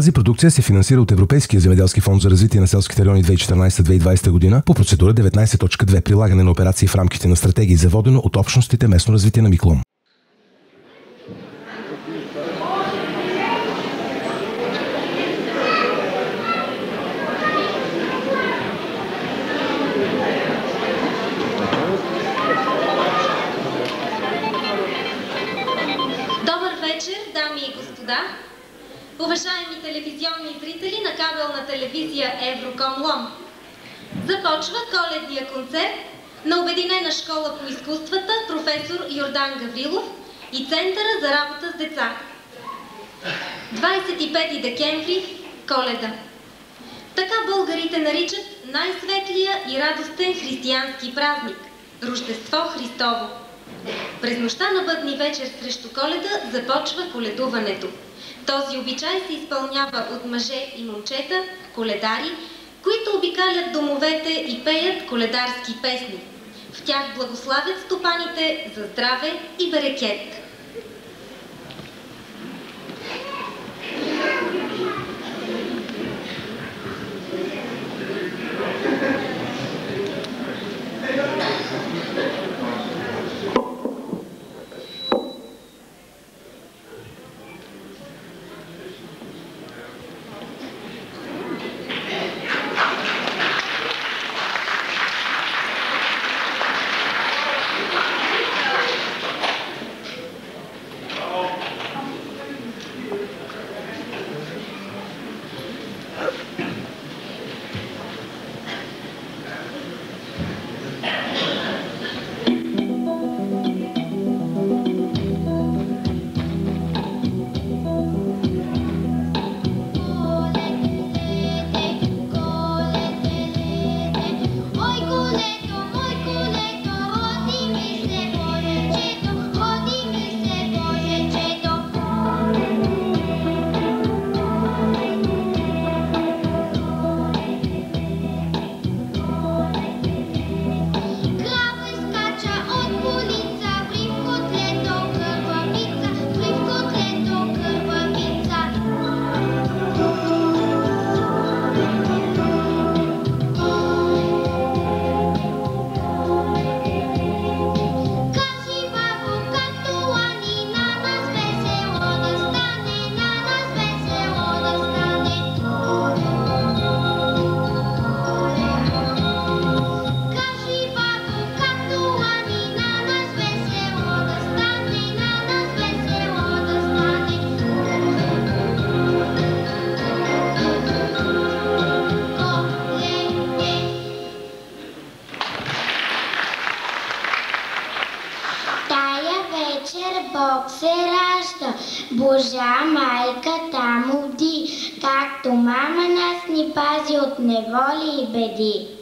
Тази продукция се финансира от Европейския земеделски фонд за развитие на селските райони 2014-2020 година по процедура 19.2 прилагане на операции в рамките на стратегии за водено от общностите местно развитие на Миклом. Уважаеми телевизионни зрители на кабелна телевизия Евроком Лом. Започва коледния концерт на Обединена школа по изкуствата професор Йордан Гаврилов и Центъра за работа с деца. 25 декември – Коледа. Така българите наричат най-светлия и радостен християнски празник – Рождество Христово. През нощта на бъдни вечер срещу коледа започва коледуването. Този обичай се изпълнява от мъже и момчета, коледари, които обикалят домовете и пеят коледарски песни. В тях благославят стопаните за здраве и берекет. От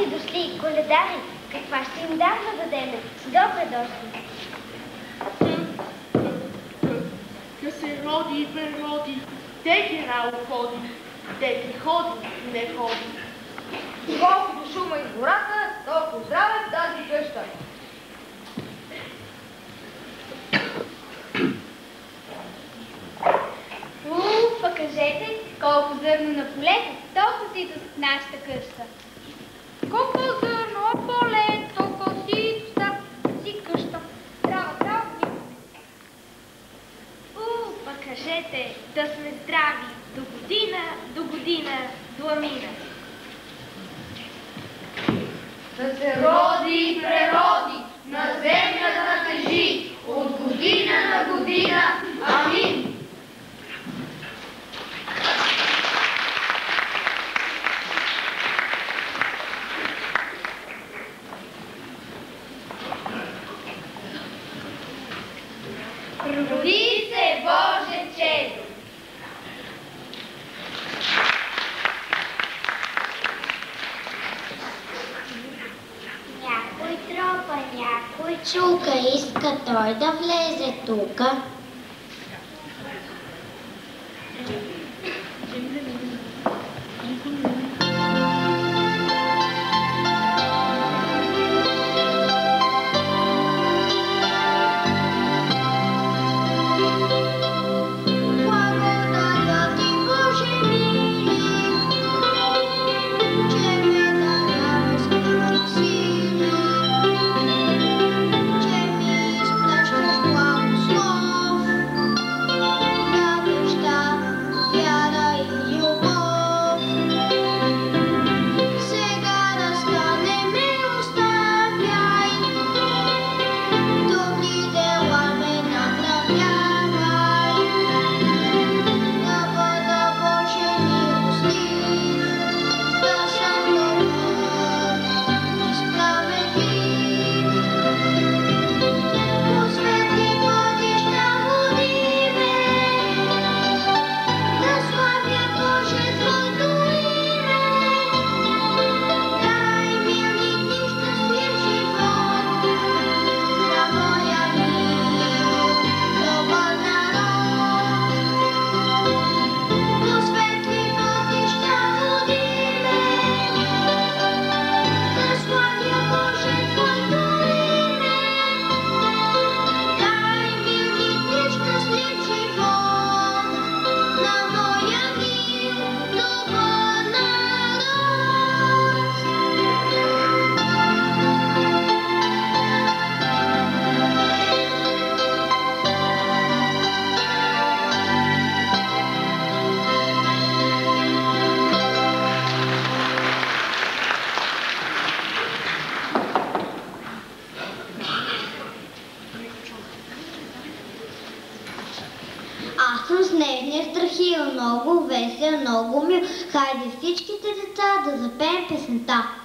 Гости дошли, коледари, каква ще им дам да дадем? Добре дошли. Да се роди и прероди, те гера уходи, те ги ходи, не ходи. Колкото шума и гората, толкова здраве в тази къща. Уу, кажете, колко зърно на полето, толкова си до нашата къща кажете да сме здрави до година, до година, дламина. Да се роди и прероди, на земята да тежи, от година на година, амин. Чука, иска той да влезе тука. хайде всичките деца да запеем песента.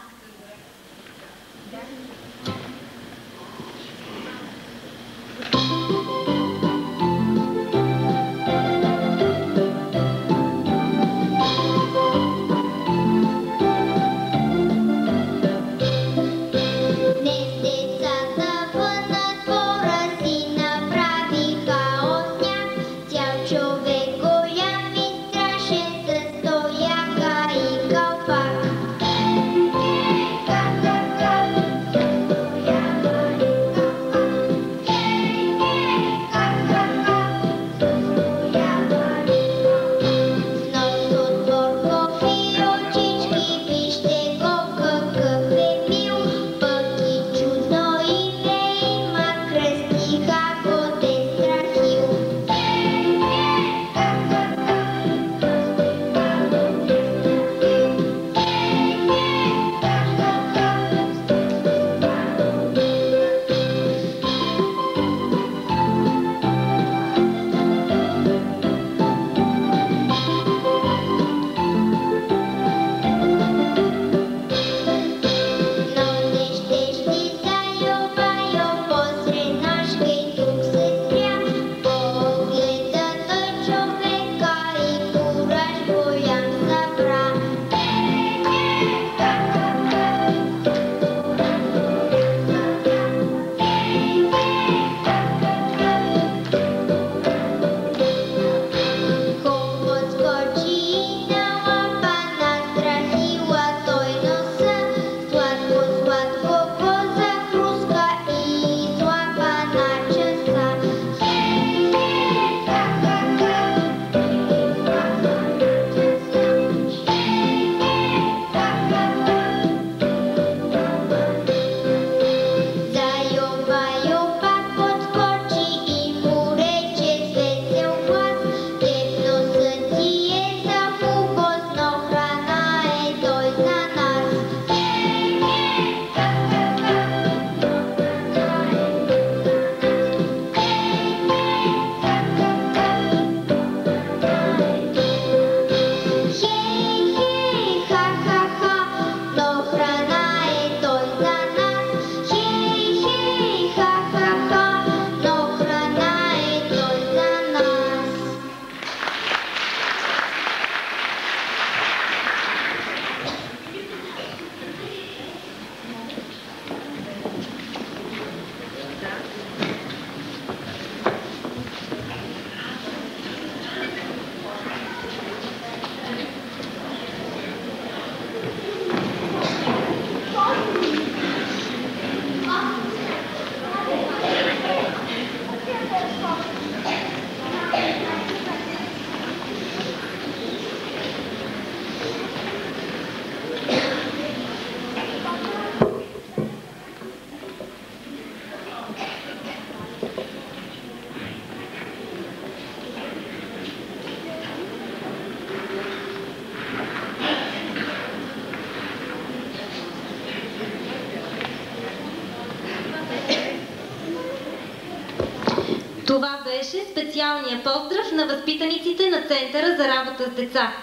Беше специалния поздрав на възпитаниците на Центъра за работа с деца.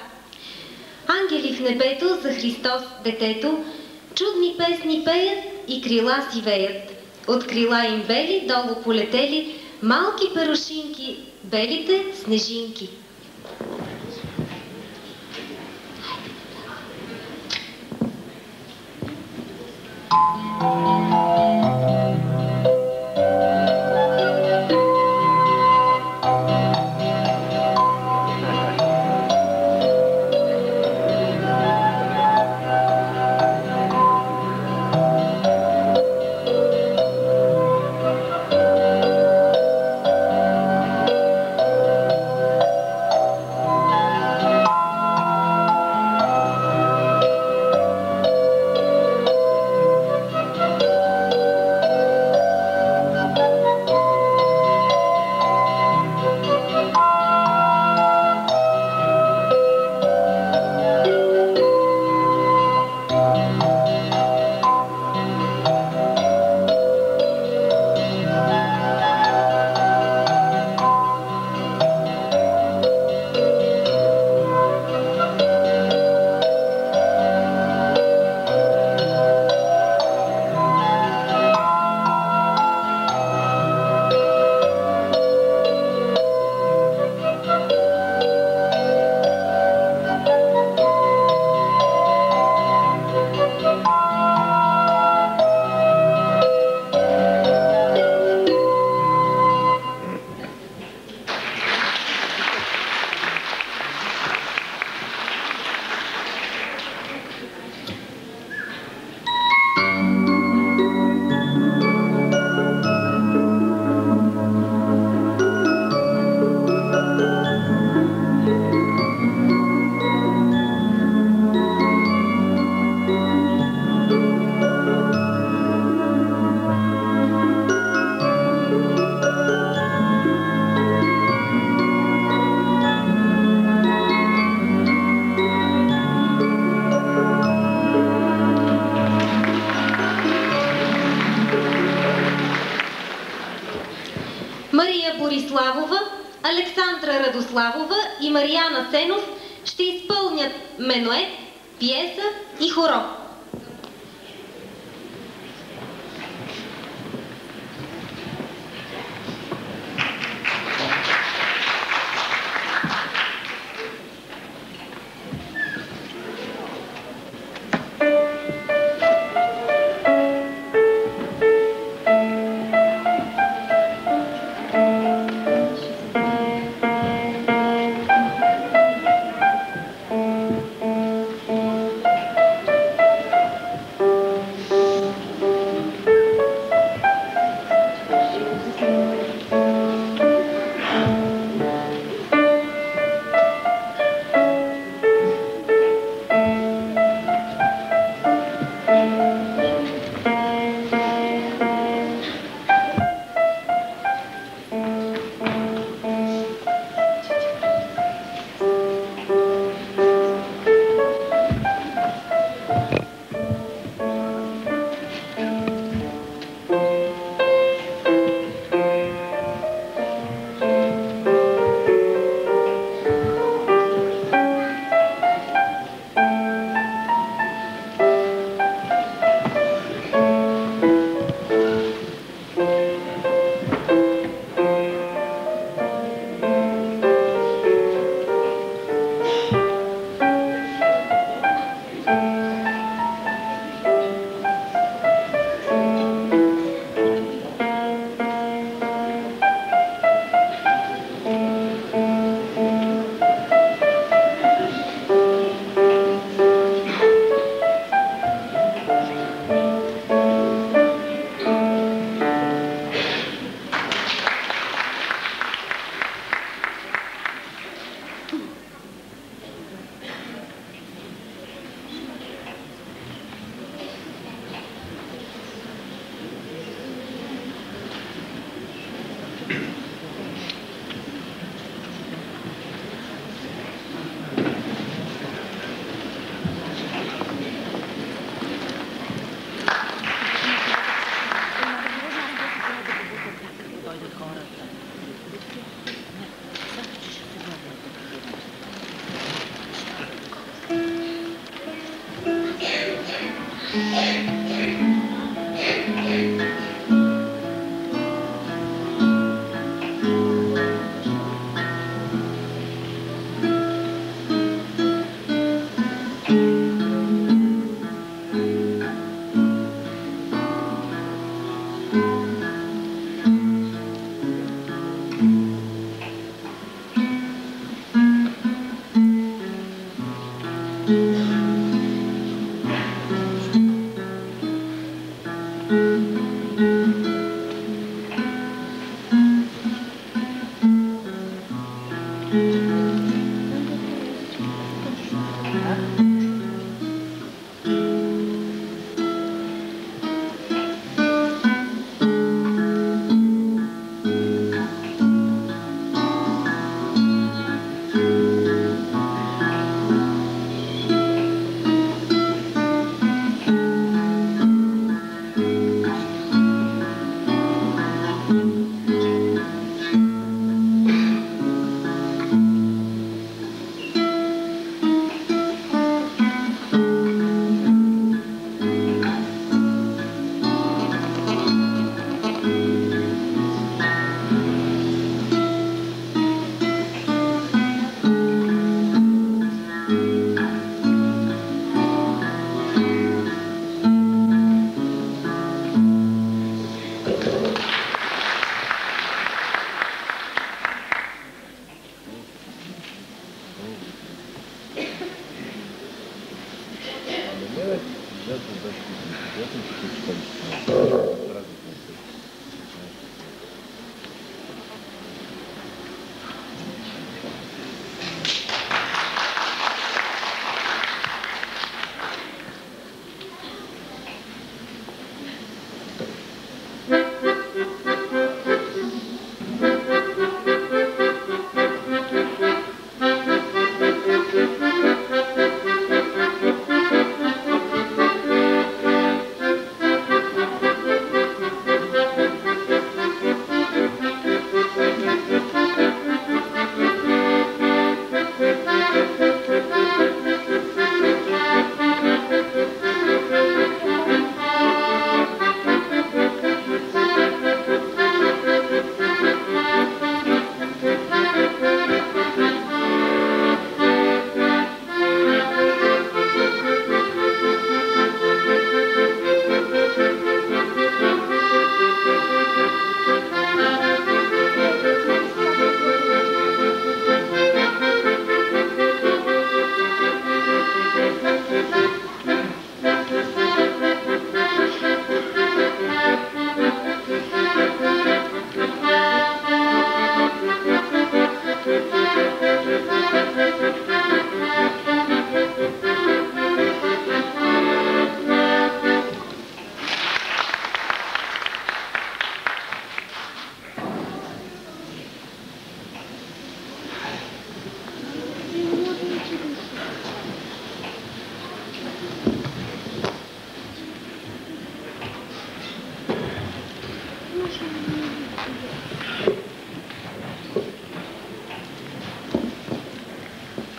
Ангели в небето за Христос, детето, чудни песни пеят и крила си веят. От крила им бели долу полетели малки перушинки, белите снежинки. Радославова и Марияна Сенов ще изпълнят менует, пиеса и хоро.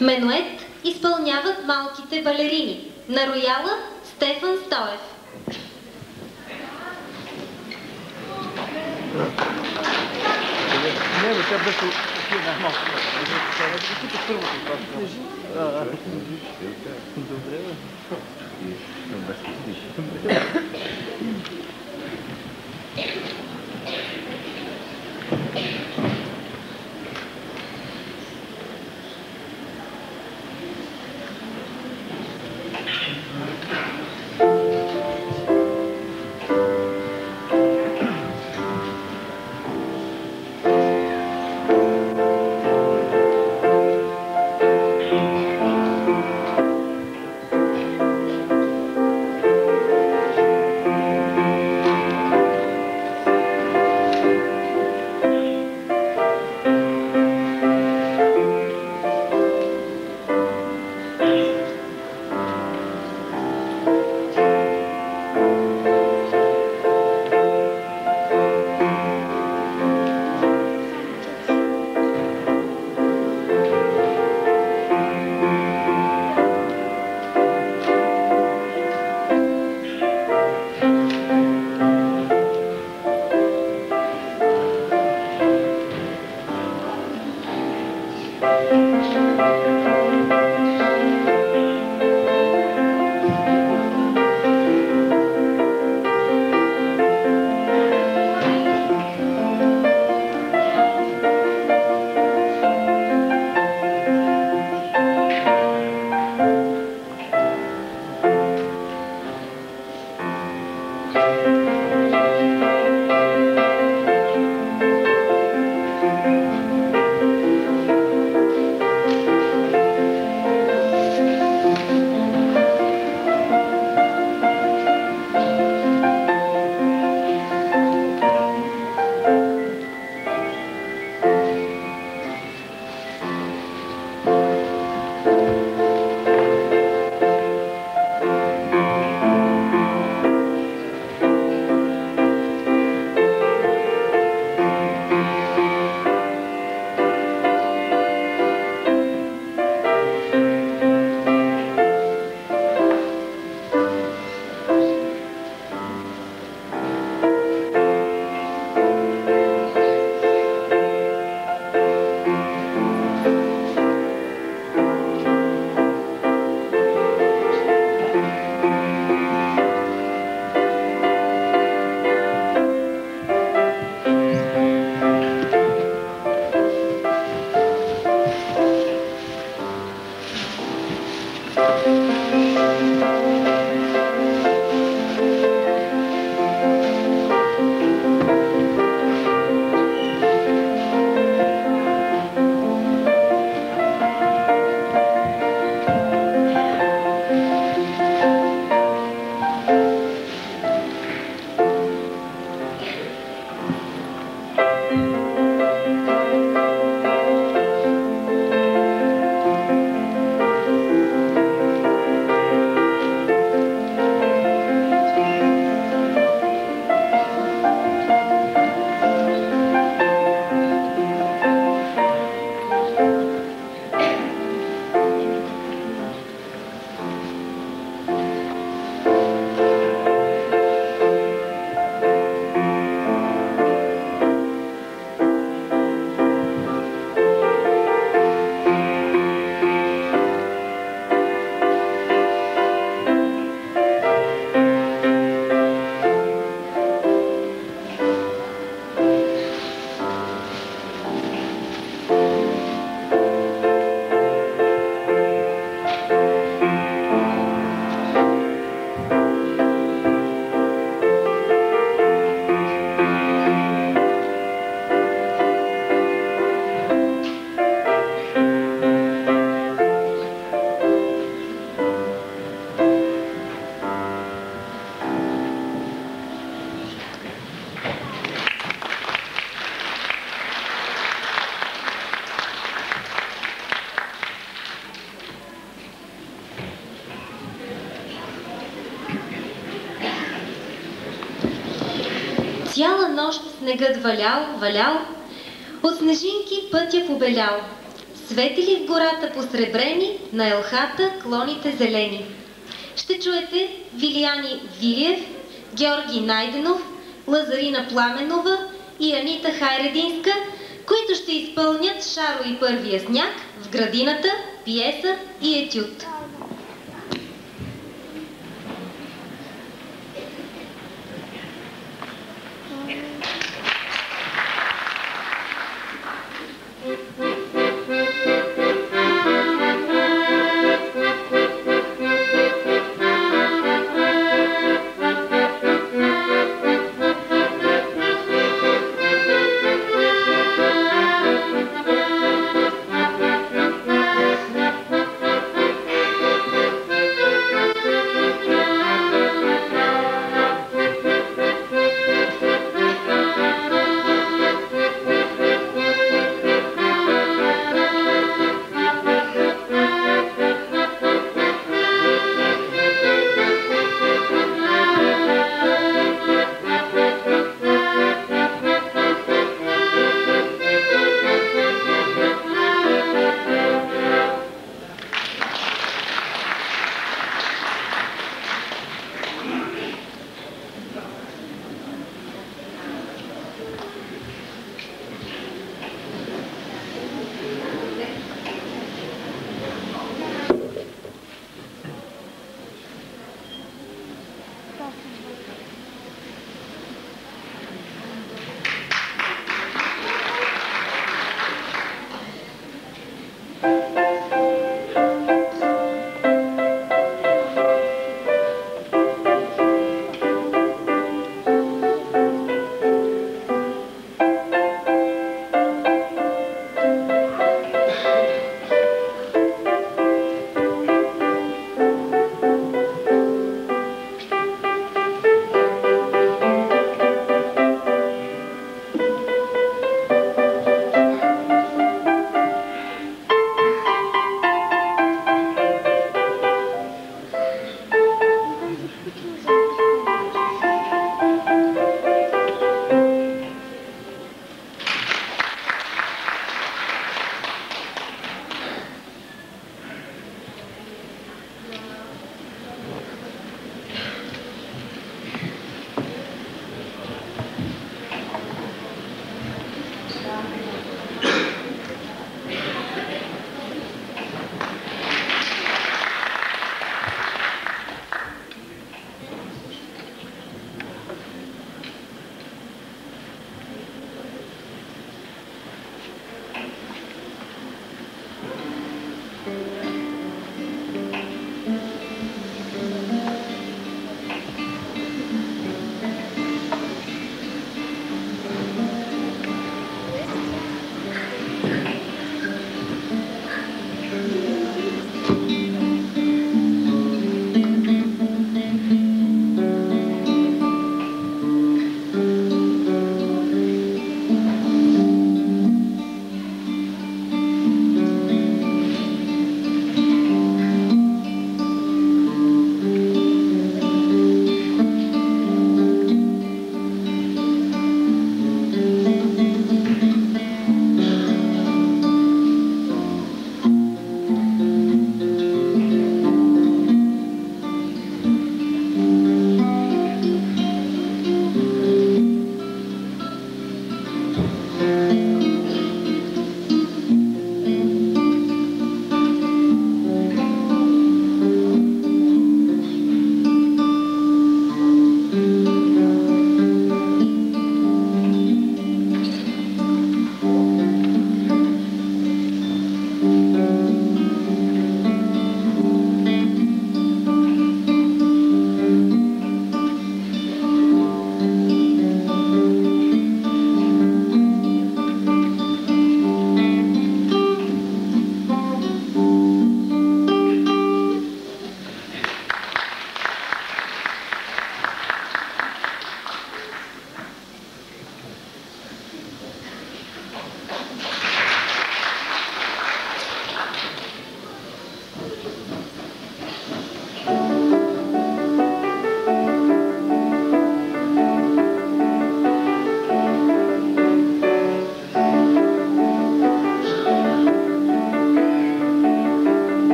Менует изпълняват малките балерини. На рояла Стефан Стоев. Не, бе, тя беше отива малко. Първото това. Добре, бе. снегът валял, валял, от снежинки пътя побелял. Светили в гората посребрени, на елхата клоните зелени. Ще чуете Вилияни Вилиев, Георги Найденов, Лазарина Пламенова и Анита Хайрединска, които ще изпълнят Шаро и първия сняг в градината, пиеса и етюд.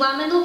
igual,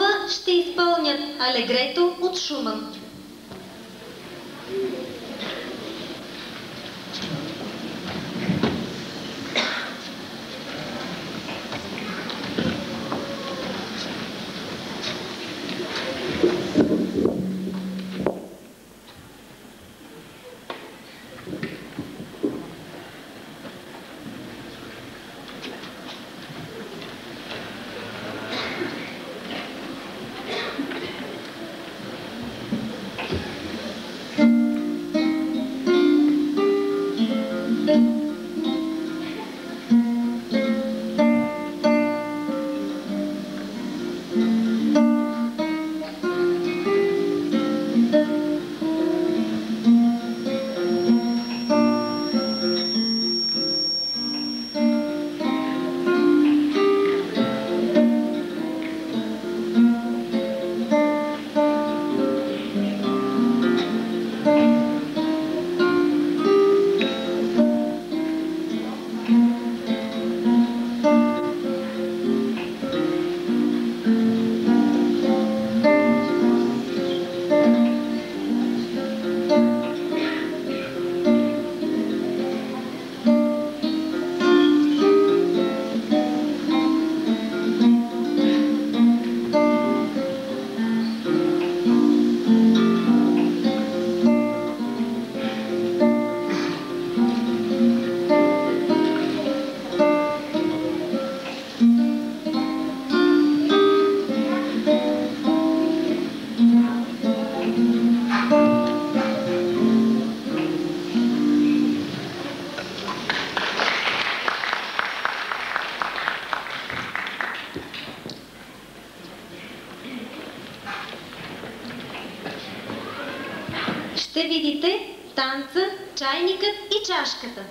чайникът и чашката.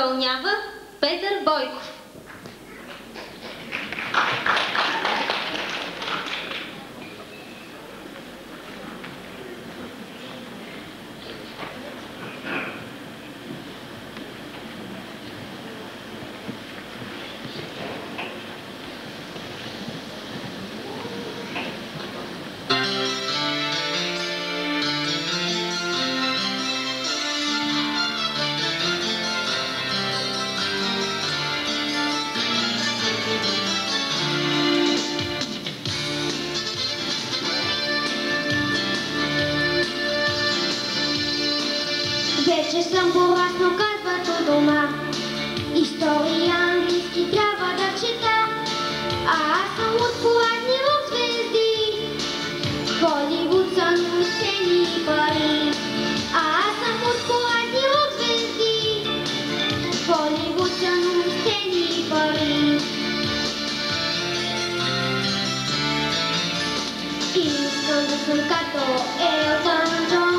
изпълнява きンと続くかと誕生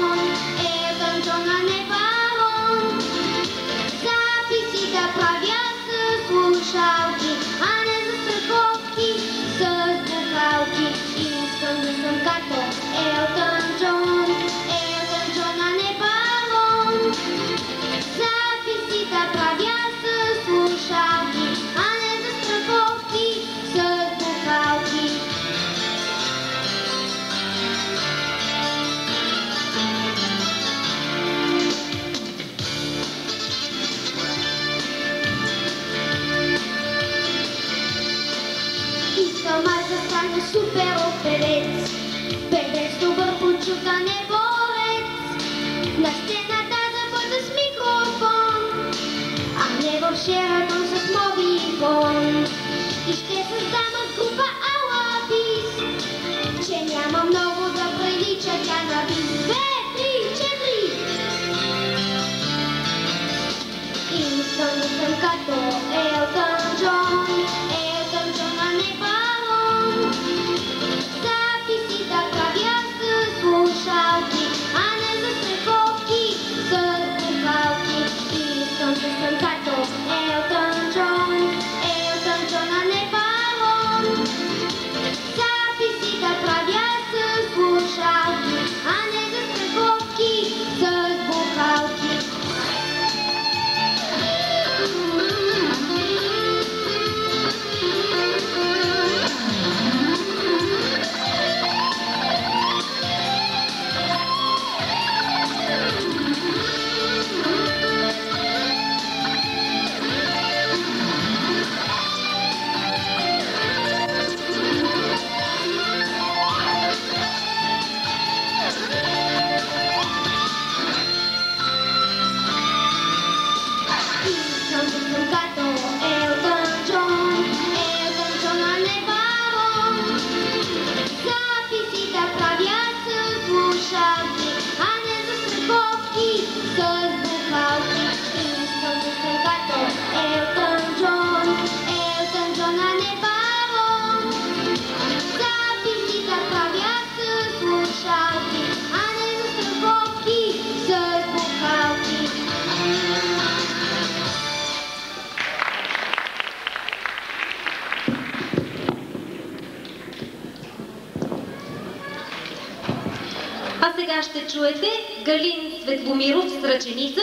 чуете Галин Светломиров с ръченица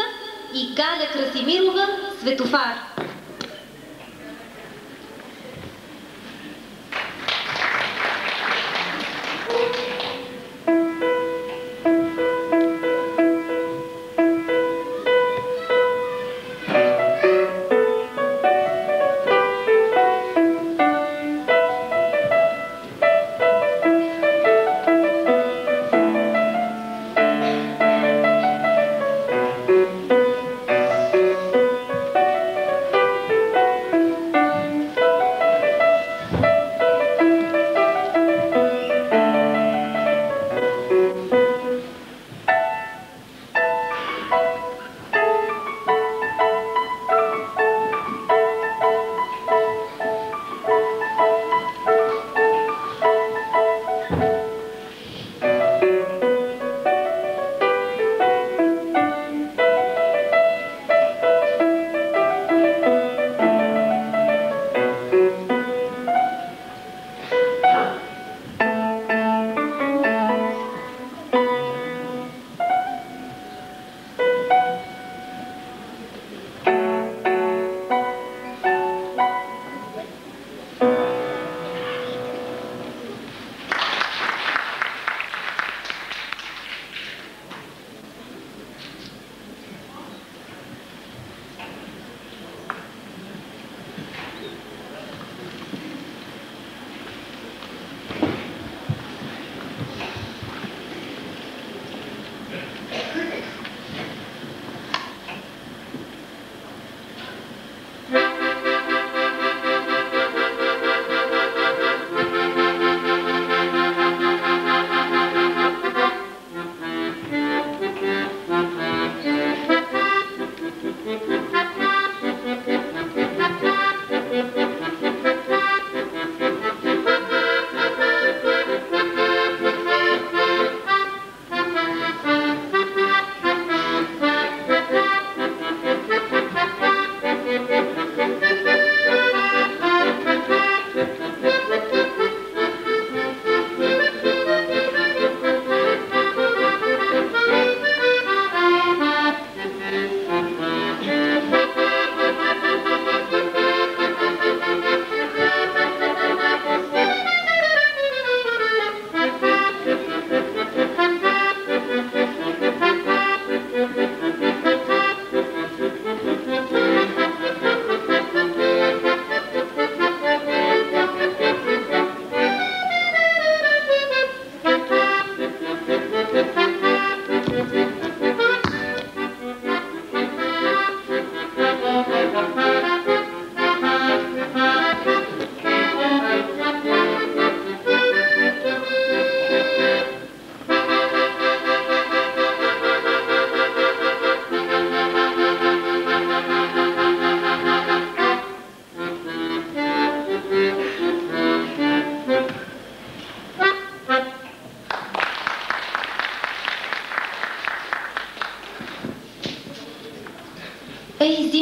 и Галя Красимирова Светофар.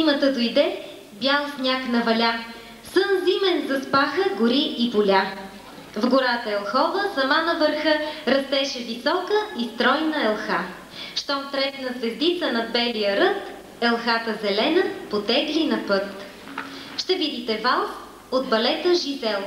Есената дойде, бял сняг наваля, сън зимен заспаха гори и поля. В гората Елхова, сама на върха, растеше висока и стройна елха. Щом трепна звездица над белия ръд, елхата зелена потегли на път. Ще видите валс от балета Жизел.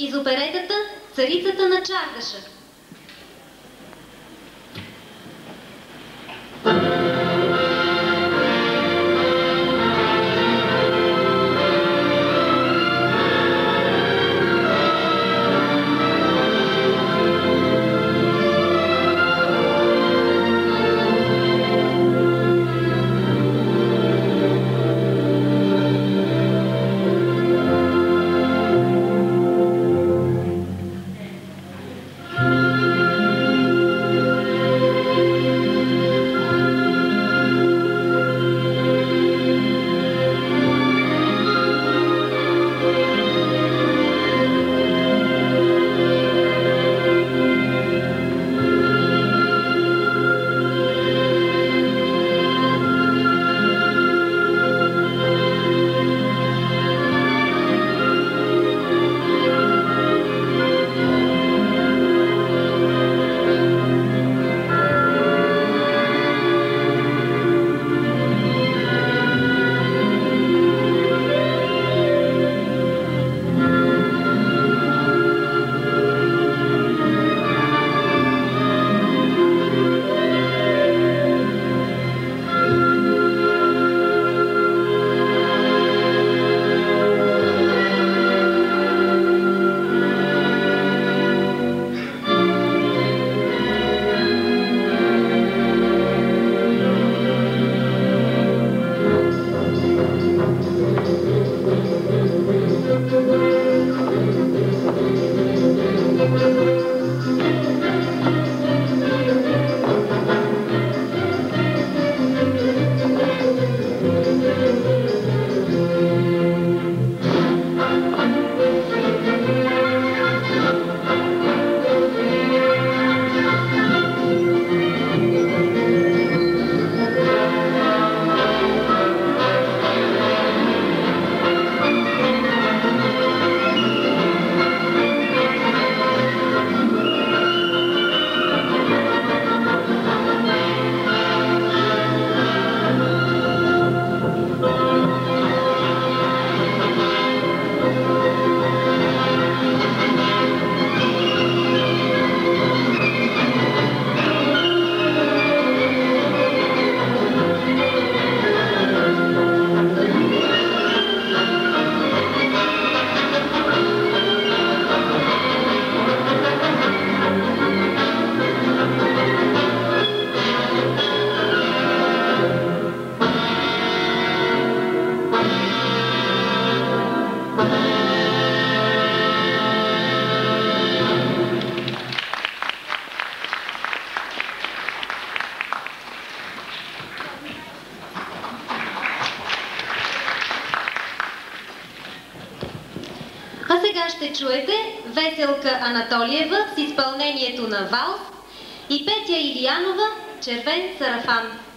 Из оперетата Царицата на Чардаша. Чуете Веселка Анатолиева с изпълнението на Валс и Петя Илиянова Червен сарафан.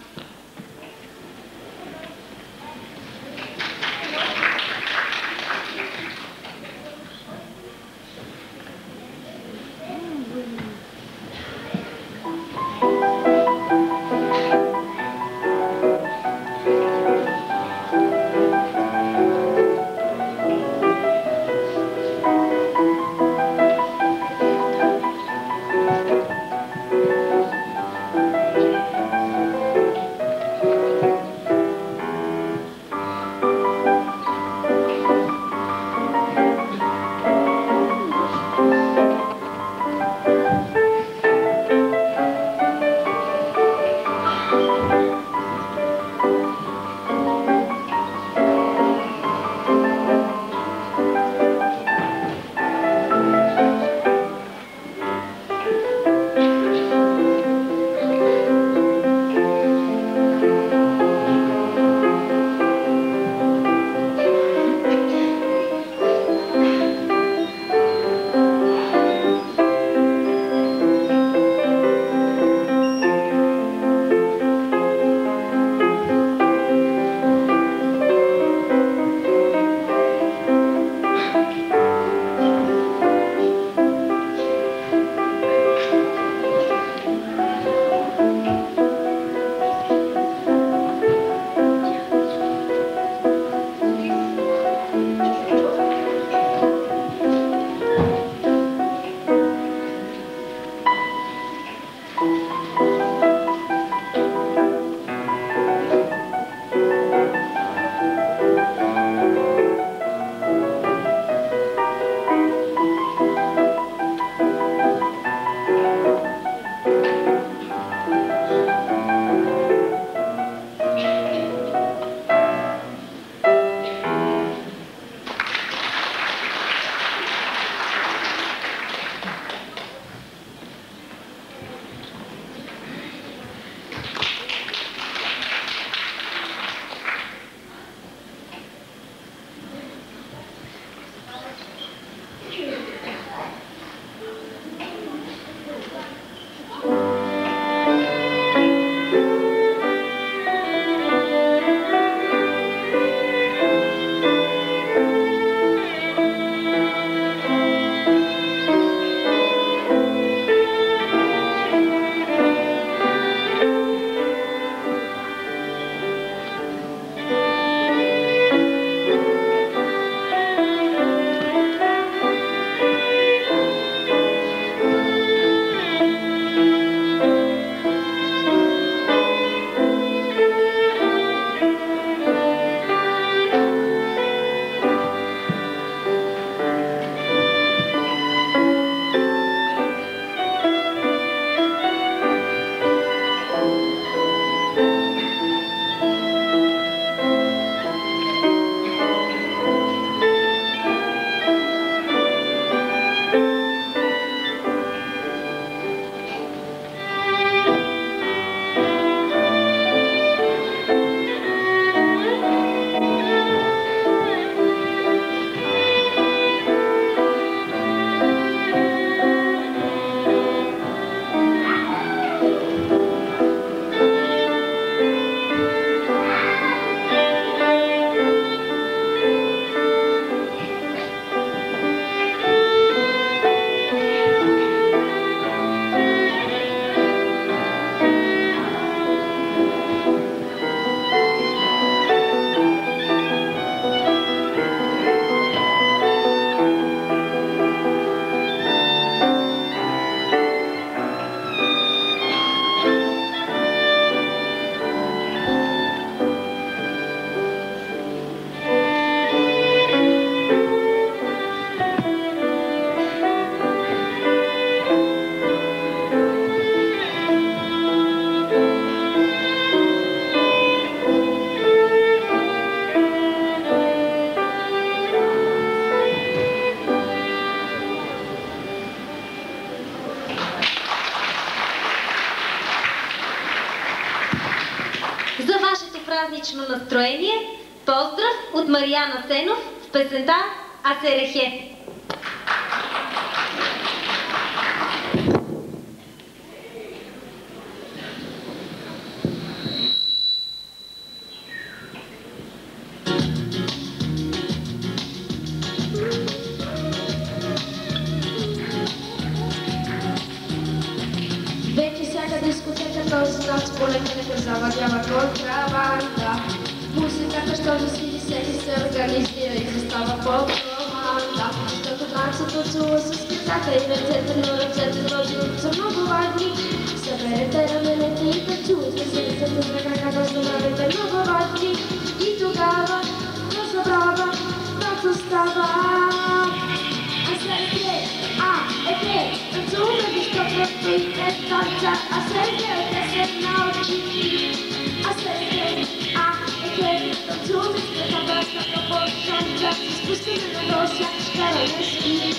Шанса, се спускаме на дося, караме ски.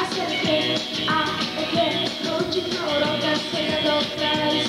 А след те, а, е те, научихме урока, сега до края и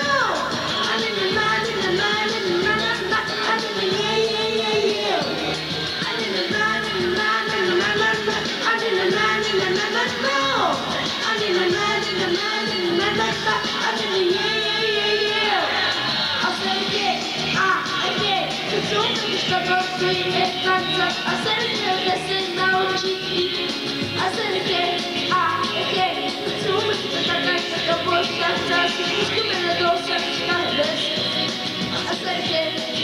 Żyje tak jak Aserkę, desy nauczy i Aserkę, a hej, cóż, to taka to polska czas, musimy na dosach na bez. Aserkę,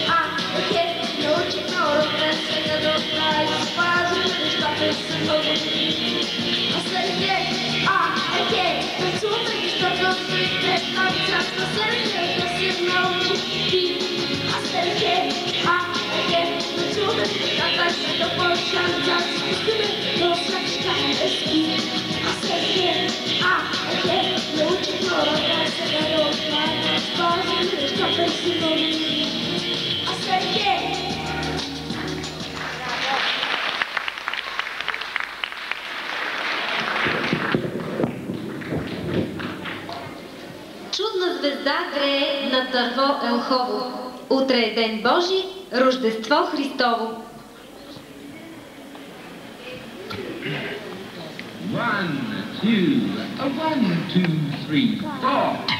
a hej, nauczy no rotęce, na dobra i spazu, też ta pysy mogą Aserkę, a hej, to cóż, to prosty, też na czas, Aserkę, desy nauczy i Aserkę, a Чудна звезда грее над дърво Елхово. Утре е ден Божи, Рождество Христово. One, two, one, two, three, four.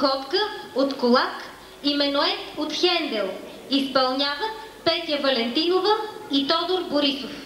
Плътноходка от Колак и Менует от Хендел. Изпълняват Петя Валентинова и Тодор Борисов.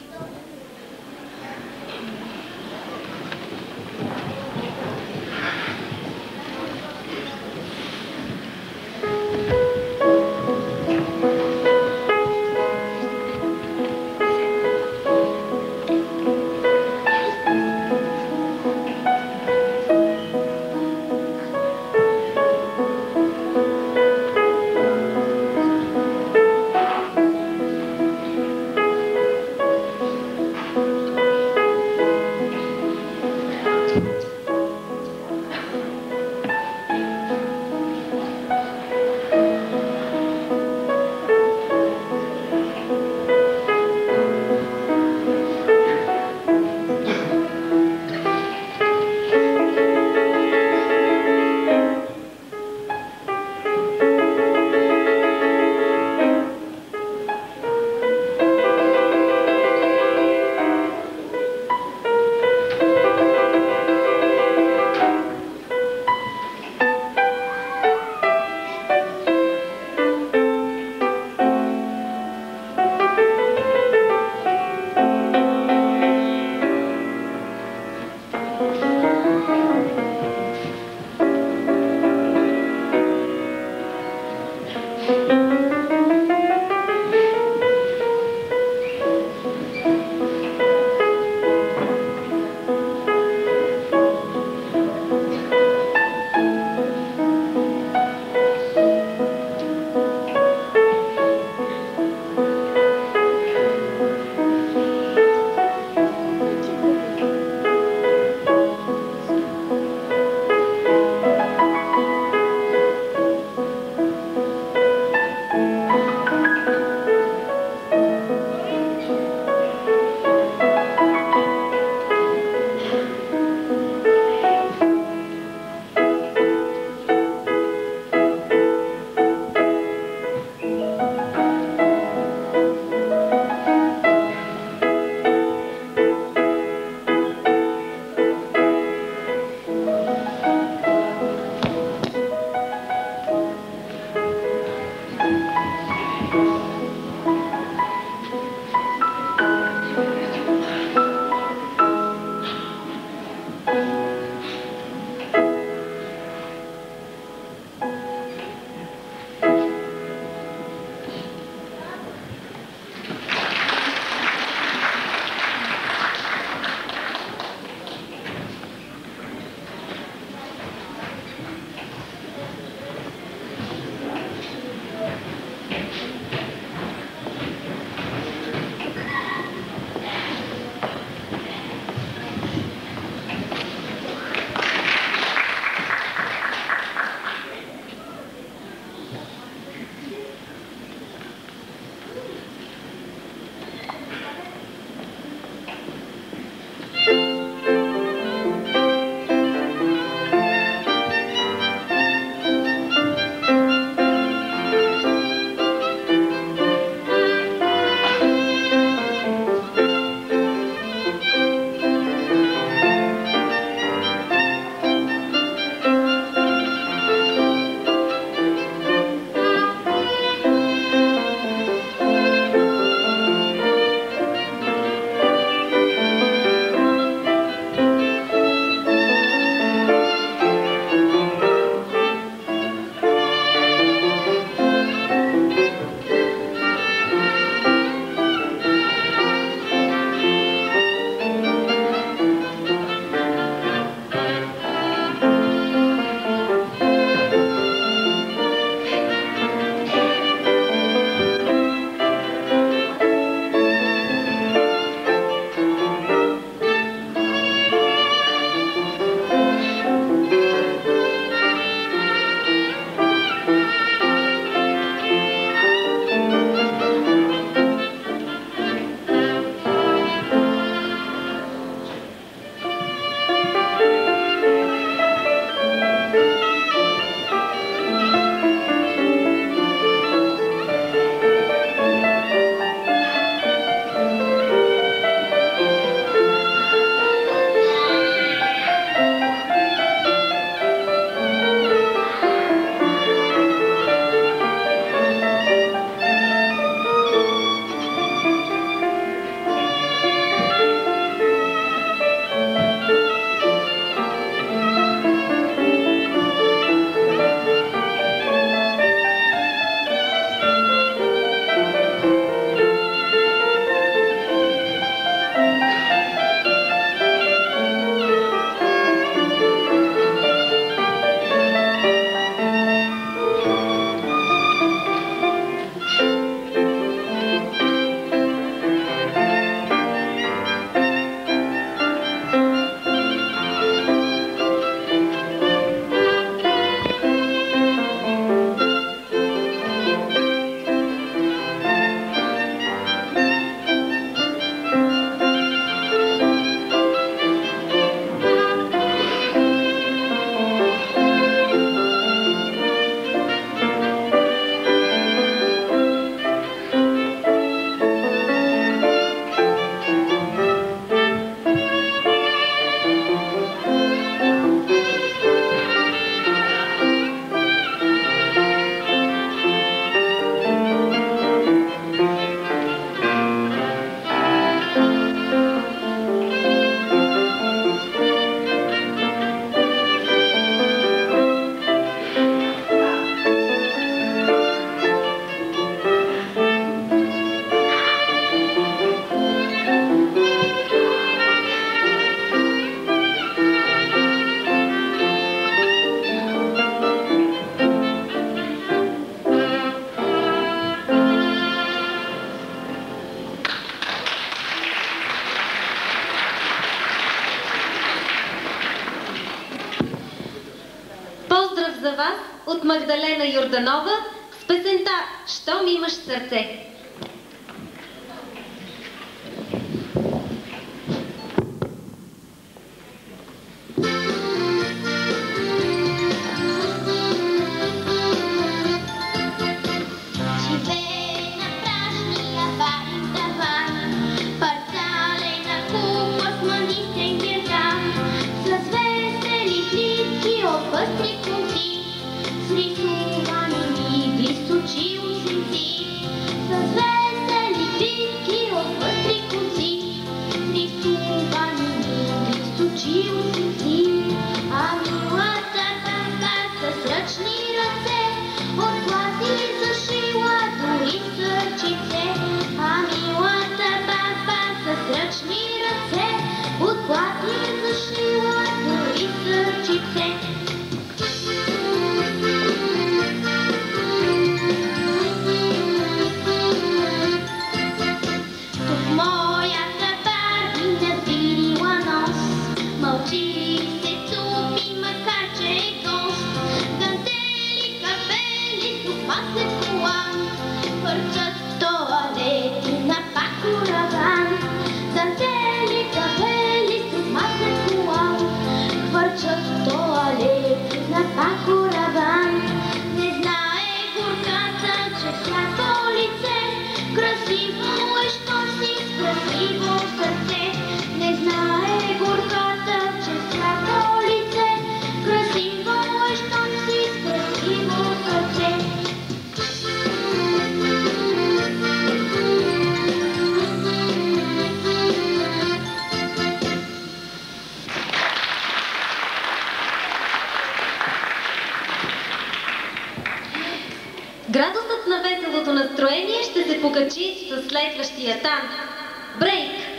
break.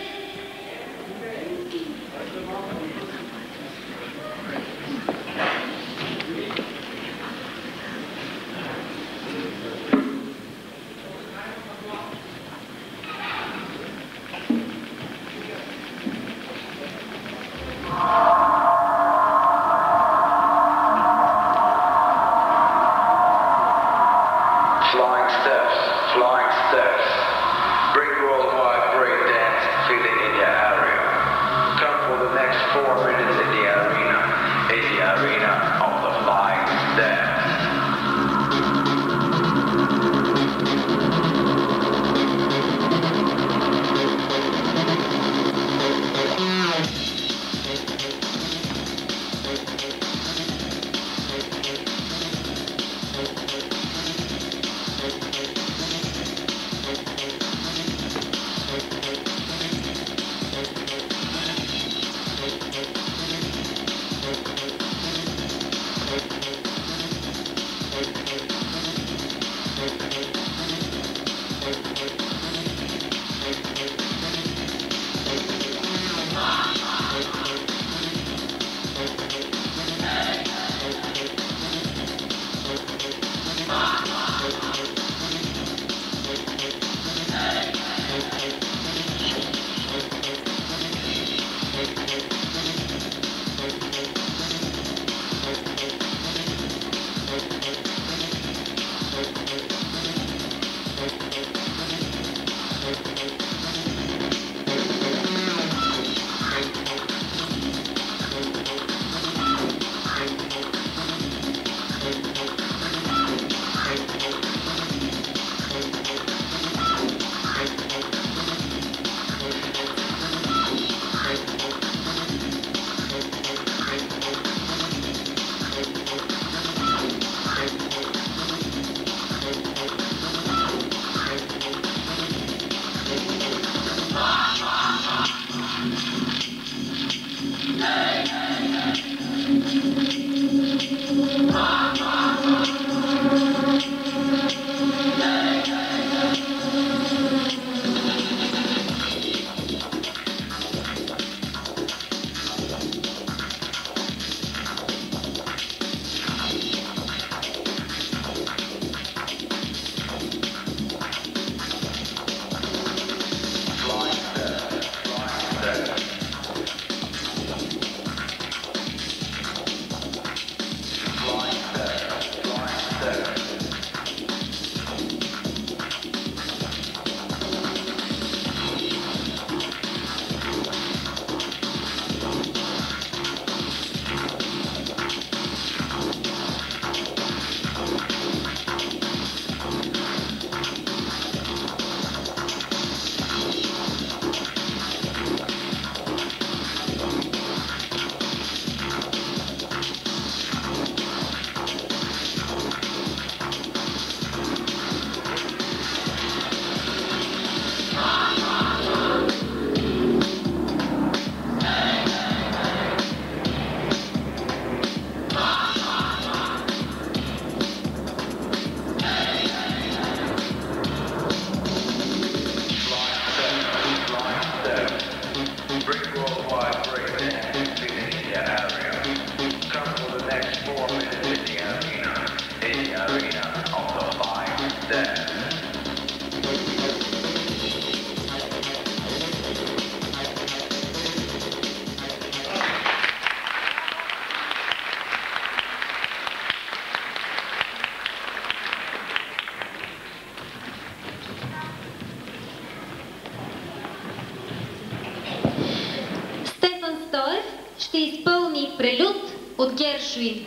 От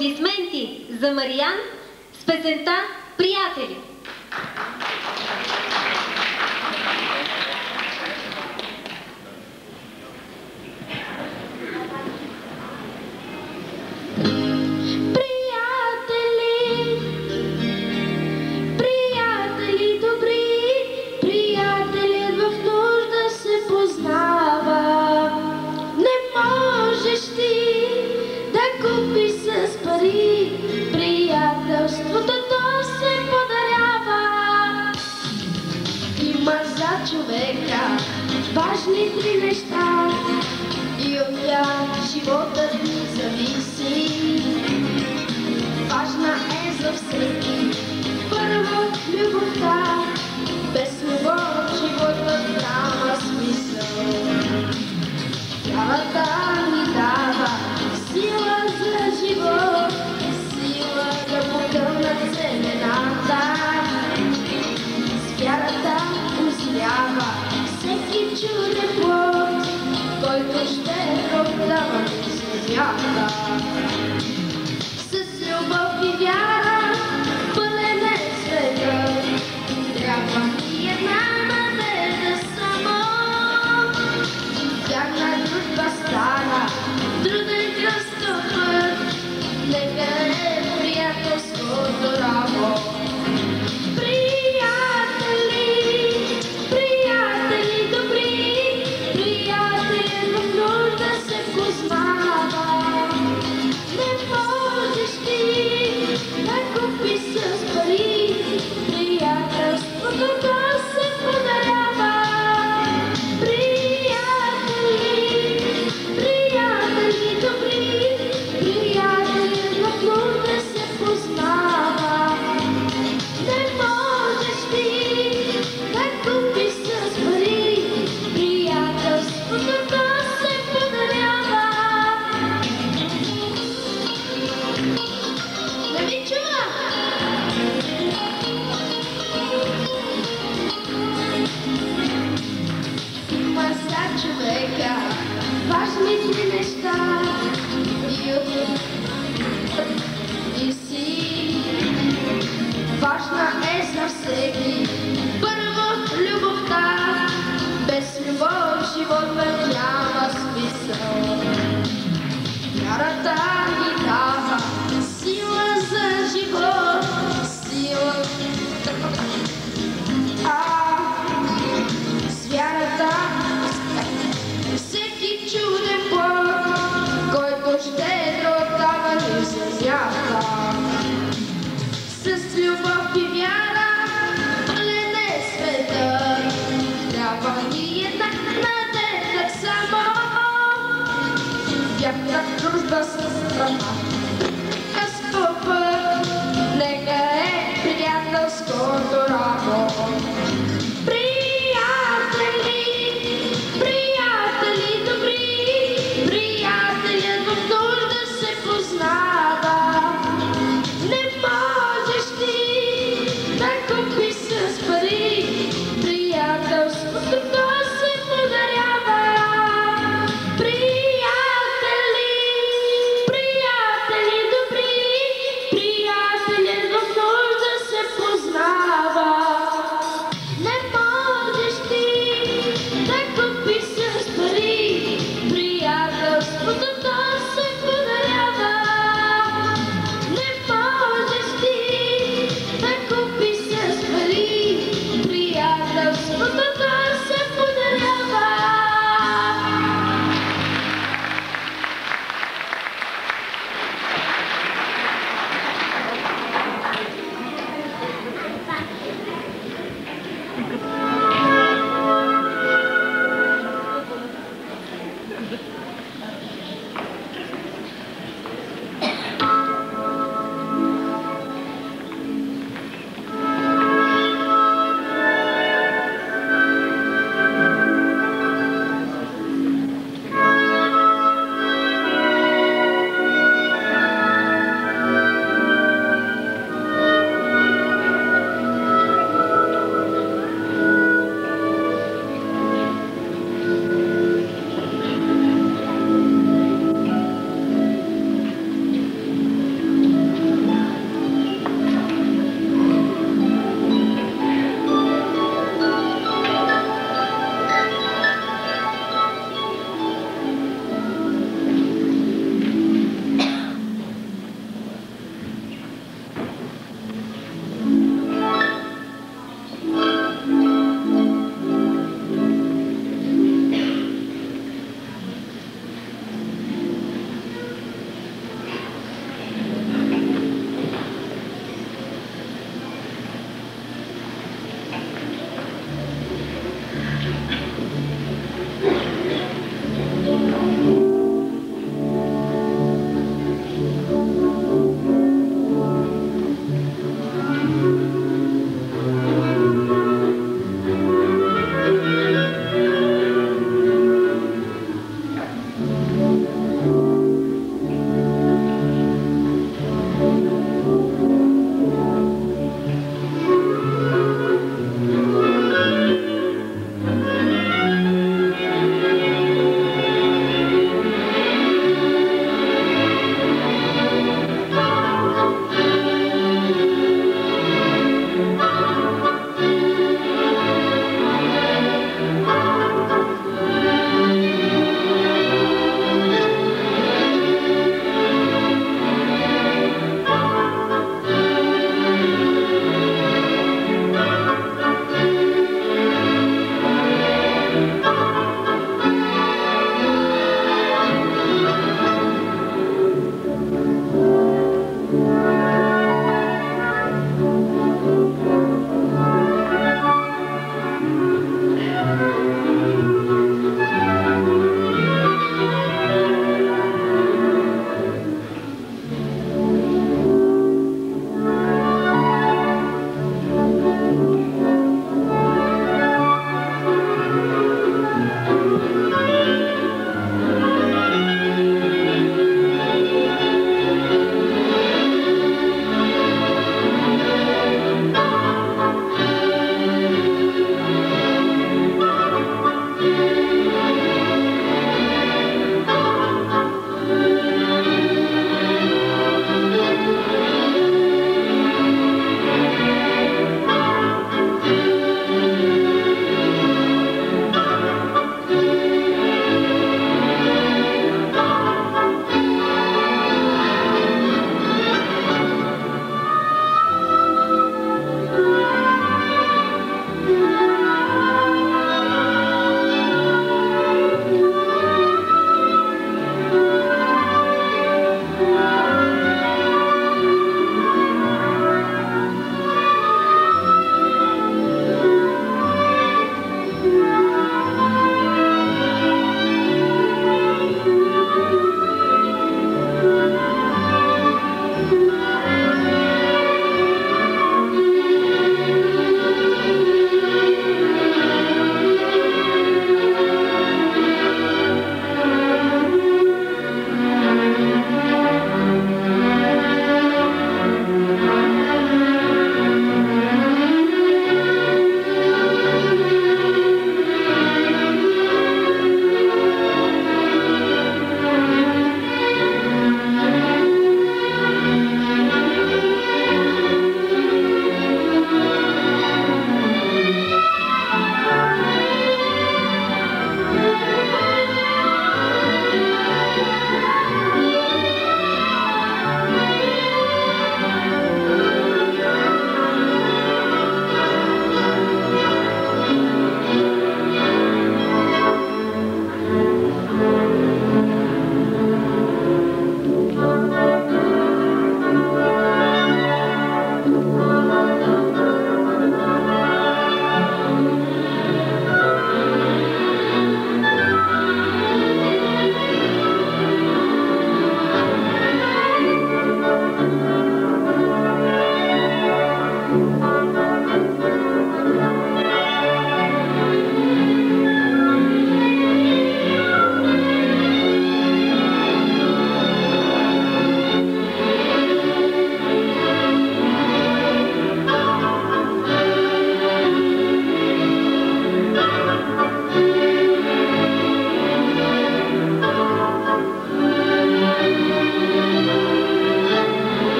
аплодисменти за Мариан с песента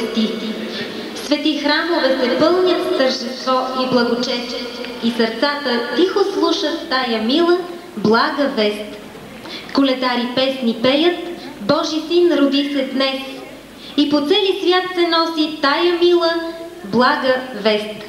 се, възвести. Свети храмове се пълнят с тържество и благочестие и сърцата тихо слушат тая мила, блага вест. Коледари песни пеят, Божи син роди се днес и по цели свят се носи тая мила, блага вест.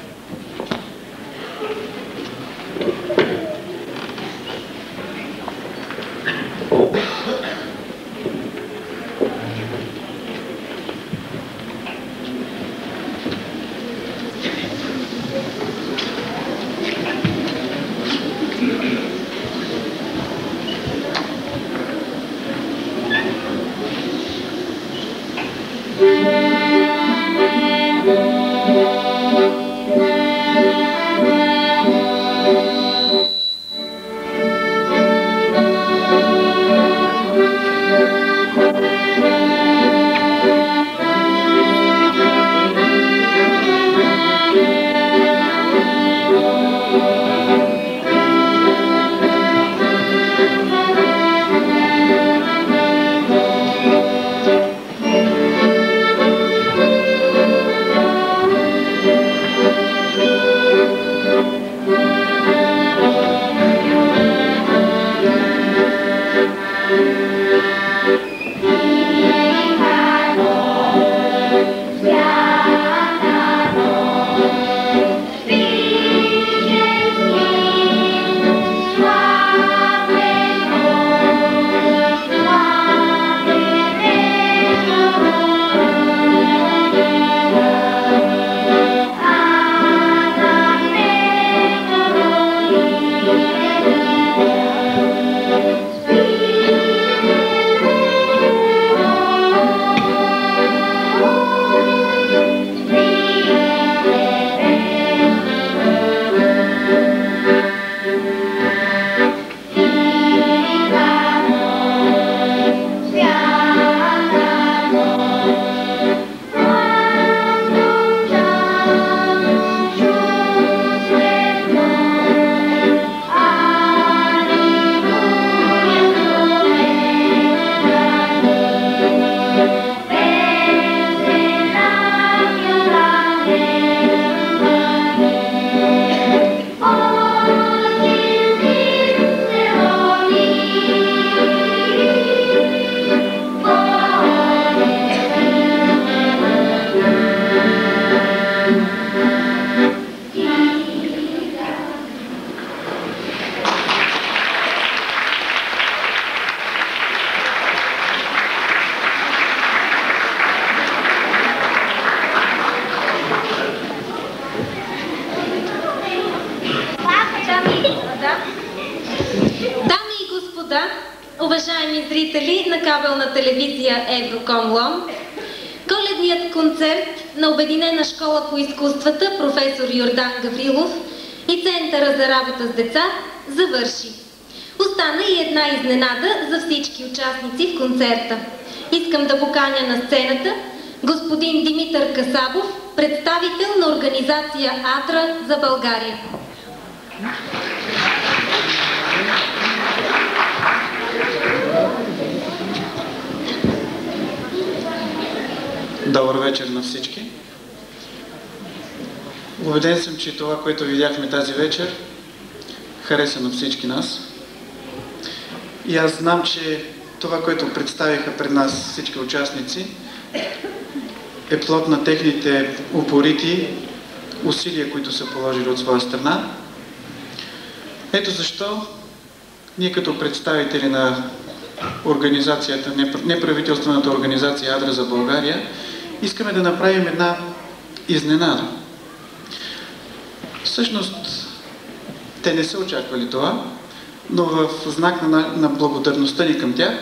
И Центъра за работа с деца завърши. Остана и една изненада за всички участници в концерта. Искам да поканя на сцената господин Димитър Касабов, представител на организация АДРА за България. Добър вечер на всички. Убеден съм, че това, което видяхме тази вечер, хареса на всички нас. И аз знам, че това, което представиха пред нас всички участници, е плод на техните упорити усилия, които са положили от своя страна. Ето защо ние като представители на организацията, неправителствената организация Адра за България, искаме да направим една изненада. Всъщност, те не са очаквали това, но в знак на, на благодарността ни към тях,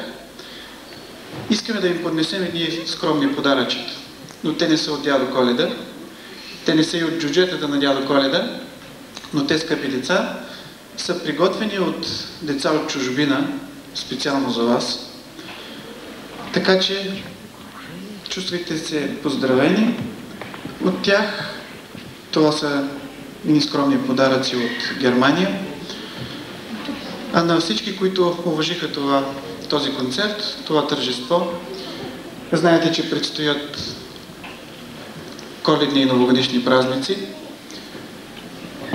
искаме да им поднесем едни скромни подаръчета. Но те не са от дядо Коледа, те не са и от джуджетата на дядо Коледа, но те, скъпи деца, са приготвени от деца от чужбина, специално за вас. Така че чувствайте се поздравени от тях. Това са ни скромни подаръци от Германия. А на всички, които уважиха това, този концерт, това тържество, знаете, че предстоят коледни и новогодишни празници.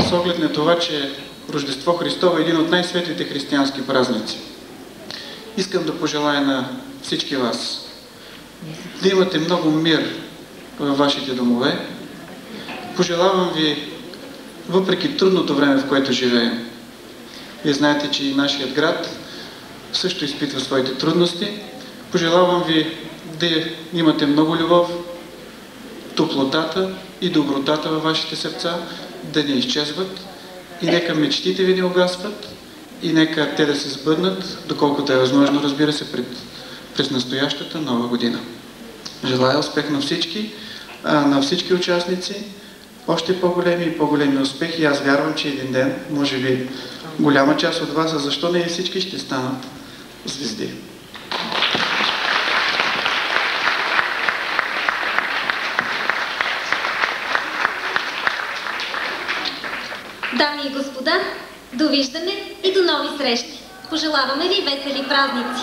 С оглед на това, че Рождество Христово е един от най-светлите християнски празници. Искам да пожелая на всички вас да имате много мир във вашите домове. Пожелавам ви, въпреки трудното време, в което живеем, вие знаете, че и нашият град също изпитва своите трудности. Пожелавам ви да имате много любов, топлотата и добротата във вашите сърца да не изчезват и нека мечтите ви не угасват и нека те да се сбъднат, доколкото е възможно, разбира се, пред, през настоящата нова година. Желая успех на всички, на всички участници, още по-големи и по-големи успехи. Аз вярвам, че един ден, може би голяма част от вас, а защо не и всички ще станат звезди. Дами и господа, довиждане и до нови срещи! Пожелаваме ви весели празници!